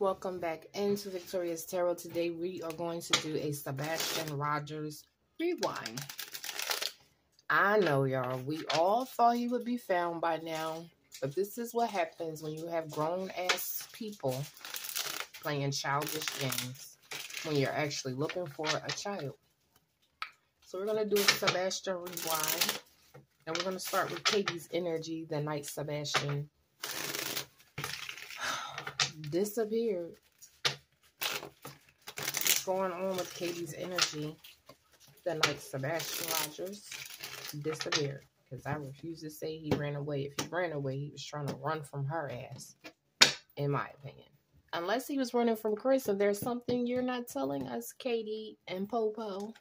Welcome back into Victoria's Tarot. Today we are going to do a Sebastian Rogers rewind. I know, y'all. We all thought he would be found by now. But this is what happens when you have grown-ass people playing childish games when you're actually looking for a child. So we're going to do a Sebastian rewind. And we're going to start with Katie's energy the night Sebastian disappeared. What's going on with Katie's energy the night Sebastian Rogers disappeared? Because I refuse to say he ran away. If he ran away, he was trying to run from her ass, in my opinion. Unless he was running from Chris, and there's something you're not telling us, Katie and Popo.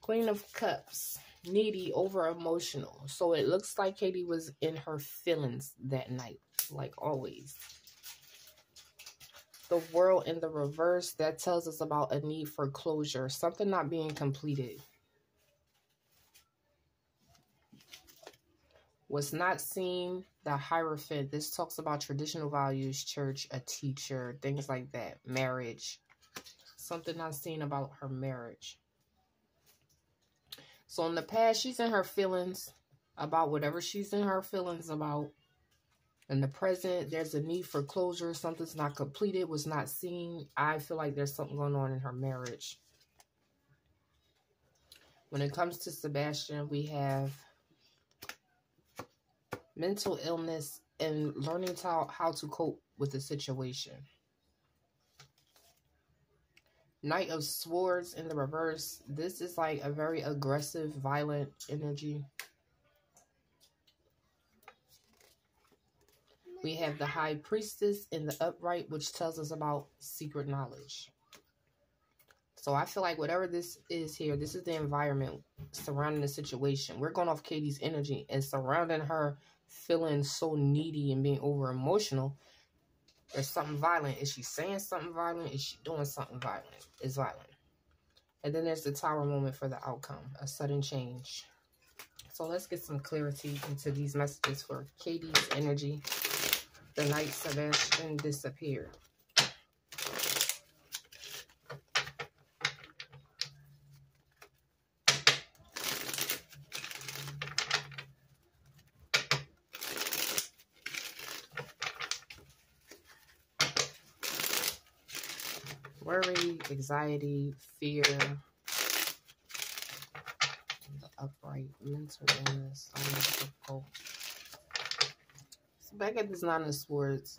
Queen of Cups, needy, over emotional. So it looks like Katie was in her feelings that night, like always the world in the reverse, that tells us about a need for closure, something not being completed. Was not seen, the Hierophant. This talks about traditional values, church, a teacher, things like that, marriage. Something not seen about her marriage. So in the past, she's in her feelings about whatever she's in her feelings about in the present, there's a need for closure. Something's not completed, was not seen. I feel like there's something going on in her marriage. When it comes to Sebastian, we have mental illness and learning to, how to cope with the situation. Knight of Swords in the reverse. This is like a very aggressive, violent energy. We have the High Priestess and the upright, which tells us about secret knowledge. So I feel like whatever this is here, this is the environment surrounding the situation. We're going off Katie's energy and surrounding her feeling so needy and being over emotional. There's something violent. Is she saying something violent? Is she doing something violent? It's violent. And then there's the tower moment for the outcome, a sudden change. So let's get some clarity into these messages for Katie's energy the night Sebastian disappeared. Worry, anxiety, fear, the upright mental illness, back at this Nine of Swords.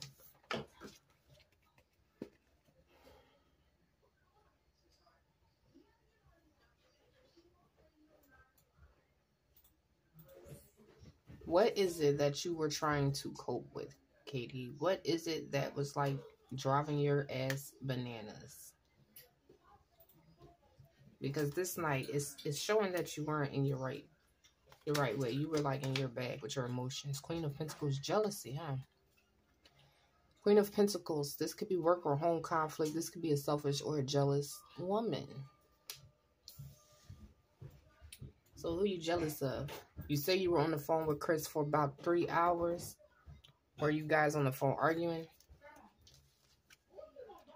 What is it that you were trying to cope with, Katie? What is it that was like driving your ass bananas? Because this night is is showing that you weren't in your right the right way. You were like in your bag with your emotions. Queen of Pentacles, jealousy, huh? Queen of Pentacles, this could be work or home conflict. This could be a selfish or a jealous woman. So who you jealous of? You say you were on the phone with Chris for about three hours. Were you guys on the phone arguing?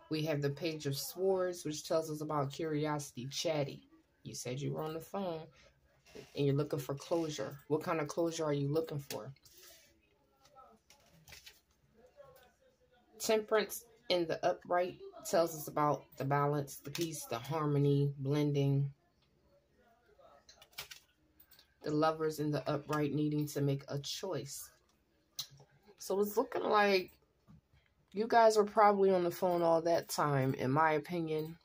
We have the Page of Swords, which tells us about curiosity, chatty. You said you were on the phone and you're looking for closure. What kind of closure are you looking for? Temperance in the upright tells us about the balance, the peace, the harmony, blending. The lovers in the upright needing to make a choice. So it's looking like you guys were probably on the phone all that time, in my opinion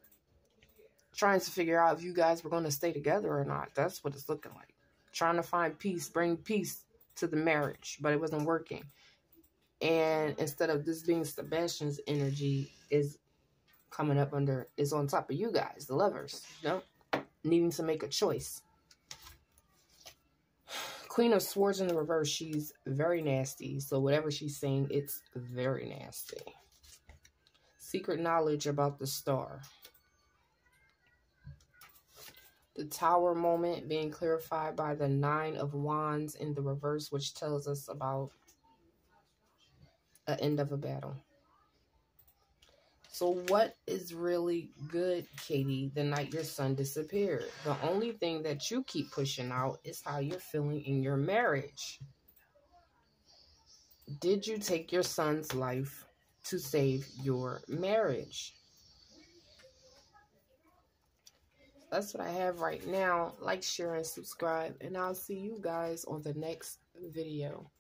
trying to figure out if you guys were going to stay together or not. That's what it's looking like. Trying to find peace, bring peace to the marriage, but it wasn't working. And instead of this being Sebastian's energy is coming up under, is on top of you guys, the lovers, you know, needing to make a choice. Queen of Swords in the reverse, she's very nasty. So whatever she's saying, it's very nasty. Secret knowledge about the star the tower moment being clarified by the nine of wands in the reverse which tells us about the end of a battle So, what is really good, Katie, the night your son disappeared? The only thing that you keep pushing out is how you're feeling in your marriage. Did you take your son's life to save your marriage? That's what I have right now. Like, share, and subscribe. And I'll see you guys on the next video.